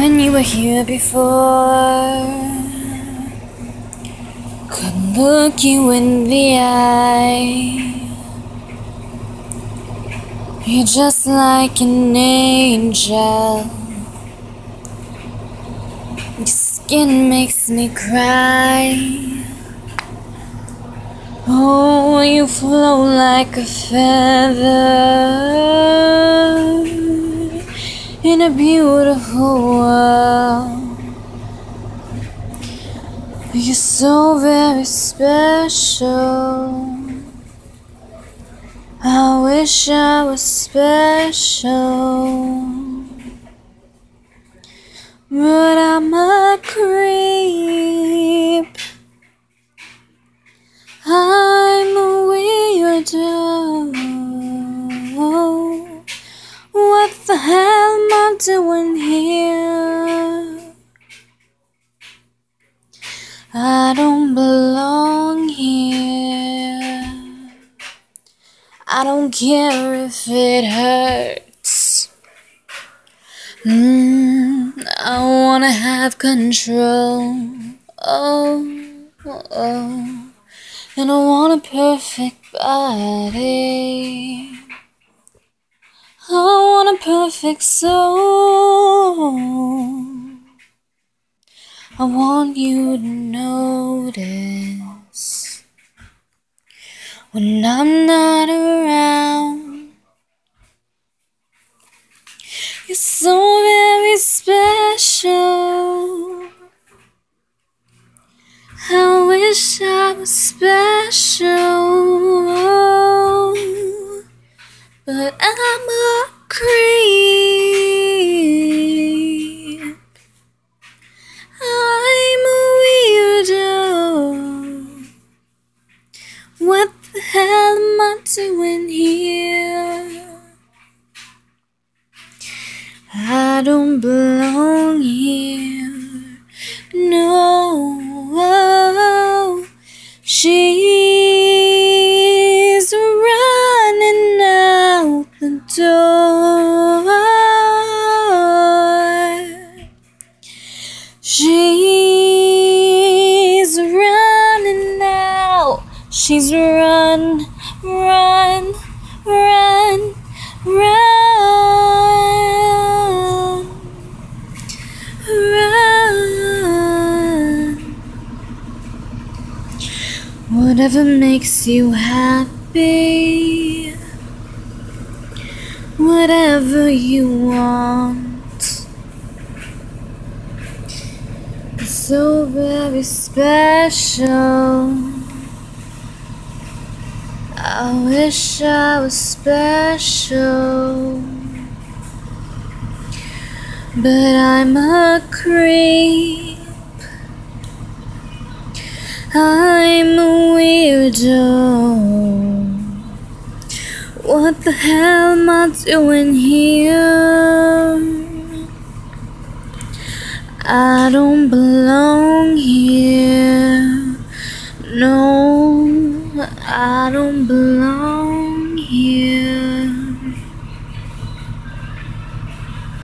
when you were here before. Could look you in the eye. You're just like an angel. Your skin makes me cry. Oh, you flow like a feather in a beautiful world. You're so very special. I wish I was special, but I'm a creep. I'm a weirdo. What the hell doing here? I don't belong here. I don't care if it hurts. Mm, I wanna have control. Oh, oh. And I want a perfect body. Perfect soul. I want you to notice when I'm not around. You're so very special. I wish I was special, What the hell am I doing here? I don't belong here. No, she's She's run, run, run, run, run. Whatever makes you happy, whatever you want. It's so very special. I wish I was special, but I'm a creep. I'm a weirdo. What the hell am I doing here? I don't belong here. No, I don't belong.